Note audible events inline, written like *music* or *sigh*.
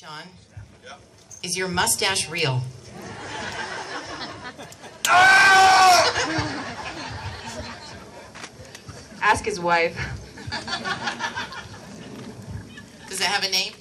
Sean, Yeah. is your mustache real? Ah! Ask his wife. *laughs* Does it have a name?